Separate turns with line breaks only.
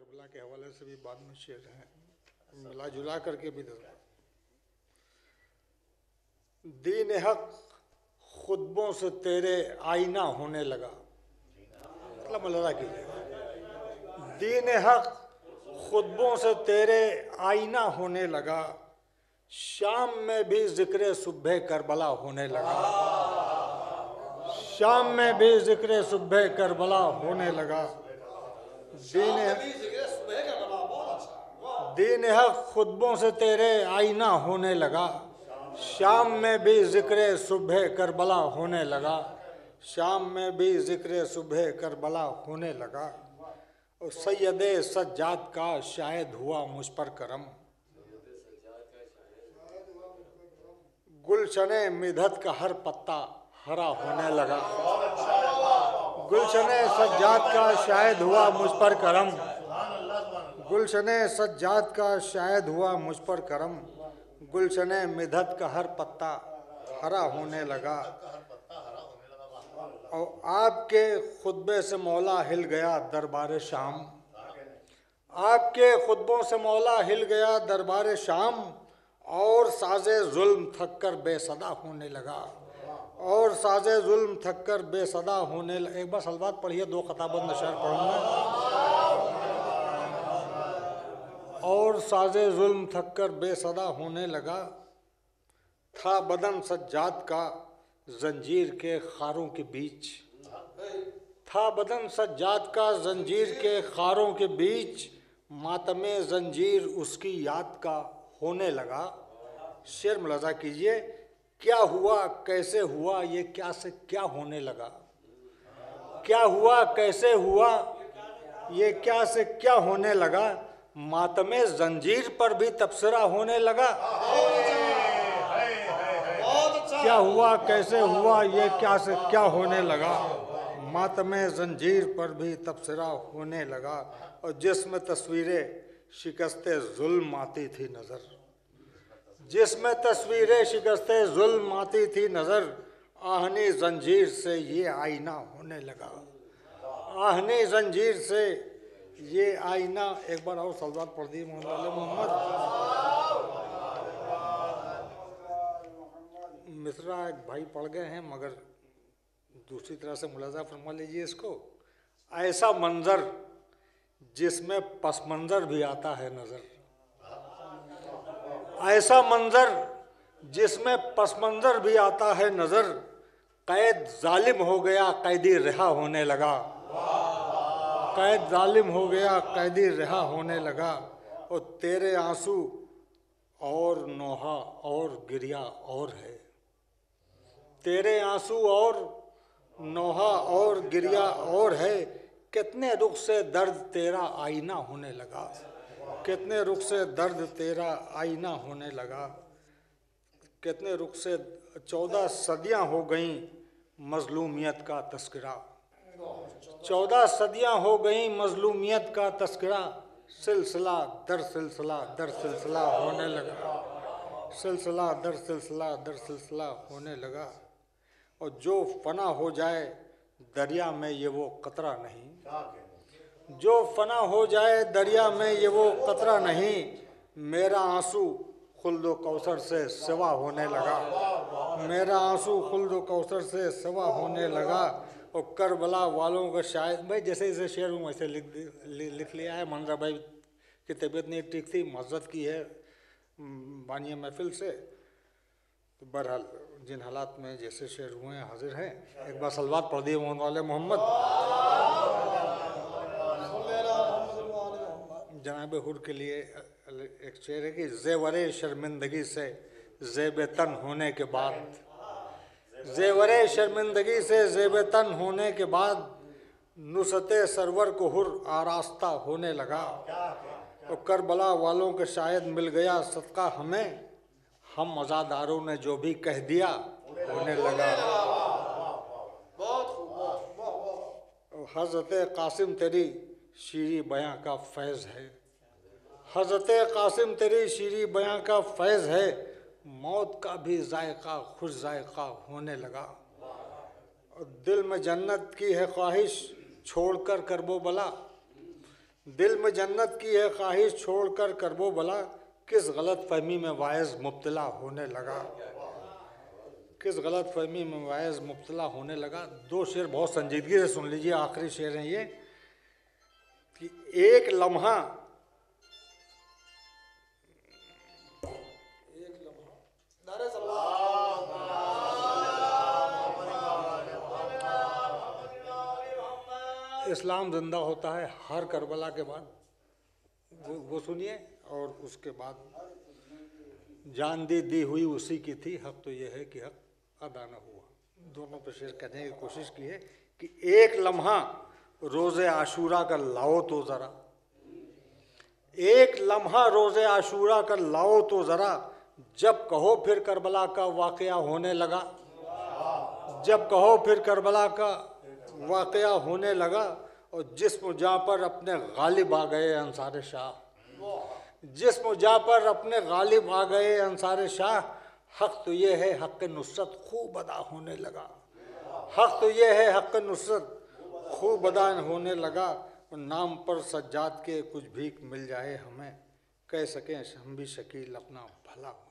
کربلا کے حوالے سے بھی بعد میں شعر ہیں۔ ملا جلا کر کے بھی دین حق خطبوں سے تیرے آئینہ ہونے لگا۔ مطلب ملازہ کیجیے دین حق خطبوں سے تیرے آئینہ ہونے لگا۔ شام میں بھی ذکر صبح کربلا ہونے لگا۔ شام میں بھی ذکر صبح کربلا ہونے لگا۔ دین دین حق خطبوں سے تیرے آئینہ ہونے لگا۔ شام میں بھی ذکر صبح کربلا ہونے لگا۔ شام میں بھی ذکر صبح کربلا ہونے لگا۔ اور سید سجاد کا شاید ہوا مجھ پر کرم۔ گلشن مدھت کا ہر پتا ہرا ہونے لگا۔ گلشن سجاد کا شاید ہوا مجھ پر کرم۔ گلشن سجاد کا شاید ہوا مجھ پر کرم۔ گلشن مدھت کا ہر پتا ہرا ہونے لگا۔ اور آپ کے خطبے سے مولا ہل گیا دربار شام۔ آپ کے خطبوں سے مولا ہل گیا دربار شام۔ اور ساز ظلم تھک کر بے صدا ہونے لگا۔ اور ساز ظلم تھک کر بے صدا ہونے لگا ایک بار سلوات پڑھیے، دو خطابت نشر پڑھوں گا اور ساز ظلم تھک کر بے صدا ہونے لگا۔ تھا بدن سجاد کا زنجیر کے خاروں کے بیچ۔ تھا بدن سجاد کا زنجیر کے خاروں کے بیچ۔ ماتم زنجیر اس کی یاد کا ہونے لگا۔ شعر ملازہ کیجیے۔ کیا ہوا؟ کیسے ہوا؟ یہ کیا سے کیا ہونے لگا؟ کیا ہوا؟ کیسے ہوا؟ یہ کیا سے کیا ہونے لگا؟ ماتم زنجیر پر بھی تبصرہ ہونے لگا۔ کیا ہوا؟ کیسے ہوا؟ یہ کیا سے کیا ہونے لگا؟ ماتم زنجیر پر بھی تبصرہ ہونے لگا۔ اور جس میں تصویریں شکست ظلم آتی تھی نظر۔ جس میں تصویریں شکست ظلم آتی تھی نظر، آہنی زنجیر سے یہ آئینہ ہونے لگا۔ آہنی زنجیر سے یہ آئینہ ایک بار اور سلوات پڑھ دی محمد محمد۔ مصرا ایک بھائی پڑھ گئے ہیں، مگر دوسری طرح سے ملازہ فرما لیجیے اس کو۔ ایسا منظر جس میں پس منظر بھی آتا ہے نظر۔ ایسا منظر جس میں پس منظر بھی آتا ہے نظر، قید ظالم ہو گیا، قیدی رہا ہونے لگا۔ قید ظالم ہو گیا، قیدی رہا ہونے لگا۔ اور تیرے آنسو اور نوحہ اور گریا اور ہے۔ تیرے آنسو اور نوحہ اور گریا اور ہے۔ کتنے رخ سے درد تیرا آئینہ ہونے لگا۔ کتنے رخ سے درد تیرا آئینہ ہونے لگا؟ کتنے رخ سے چودہ صدیاں ہو گئیں مظلومیت کا تذکرہ؟ چودہ صدیاں ہو گئیں مظلومیت کا تذکرہ، سلسلہ در سلسلہ در سلسلہ ہونے لگا۔ سلسلہ در سلسلہ در سلسلہ ہونے لگا۔ اور جو فنا ہو جائے دریا میں یہ وہ قطرہ نہیں۔ جو فنا ہو جائے دریا میں، یہ وہ قطرہ نہیں۔ میرا آنسو خلد و کوثر سے سوا ہونے لگا۔ میرا آنسو خلد و کوثر سے سوا ہونے لگا۔ اور کربلا والوں کا شاید بھائی جیسے جیسے شعر ہوں، ویسے لکھ لکھ لیا ہے۔ منظر بھائی کی طبیعت نہیں ٹھیک تھی معذت کی ہے بانی محفل سے۔ تو بہرحال جن حالات میں جیسے شعر ہوئے ہیں، حاضر ہیں۔ ایک بار سلوات پڑھ دیے والے محمد۔ جناب حر کے لیے ایک شعر ہے کہ زیور شرمندگی سے زیب تن ہونے کے بعد۔ زیور شرمندگی سے زیب تن ہونے کے بعد نصرت سرور کو حر آراستہ ہونے لگا۔ اور کربلا والوں کے شاید مل گیا صدقہ ہمیں، ہم مزاداروں نے جو بھی کہہ دیا ہونے لگا۔ حضرت قاسم تیری شیری بیاں کا فیض ہے۔ حضرت قاسم تیری شیری بیاں کا فیض ہے۔ موت کا بھی ذائقہ خوش ذائقہ ہونے لگا۔ دل میں جنت کی ہے خواہش چھوڑ کر کربو بلا۔ دل میں جنت کی ہے خواہش چھوڑ کر کربو بلا۔ کس غلط فہمی میں واعظ مبتلا ہونے لگا؟ کس غلط فہمی میں واعظ مبتلا ہونے لگا؟ دو شعر بہت سنجیدگی سے سن لیجیے، آخری شعر ہیں یہ۔ کہ ایک لمحہ اسلام زندہ ہوتا ہے ہر کربلا کے بعد۔ وہ سنیے اور اس کے بعد جان دی دی ہوئی اسی کی تھی، حق تو یہ ہے کہ حق ادا نہ ہوا۔ دونوں پہ شعر کہنے کی کوشش کی ہے کہ ایک لمحہ روز عاشورہ کا لاؤ تو ذرا۔ ایک لمحہ روز عاشورہ کا لاؤ تو ذرا۔ جب کہو پھر کربلا کا واقعہ ہونے لگا۔ جب کہو پھر کربلا کا واقعہ ہونے لگا اور جسم جا پر اپنے غالب آ گئے انصار شاہ۔ جسم جا پر اپنے غالب آ گئے انصار شاہ۔ حق تو یہ ہے حق نصرت خوب ادا ہونے لگا۔ حق تو یہ ہے حق نصرت۔ خوب ادا ہونے لگا اور نام پر سجاد کے کچھ بھیک مل جائے ہمیں، کہہ سکیں ہم بھی شکیل اپنا بھلا ہو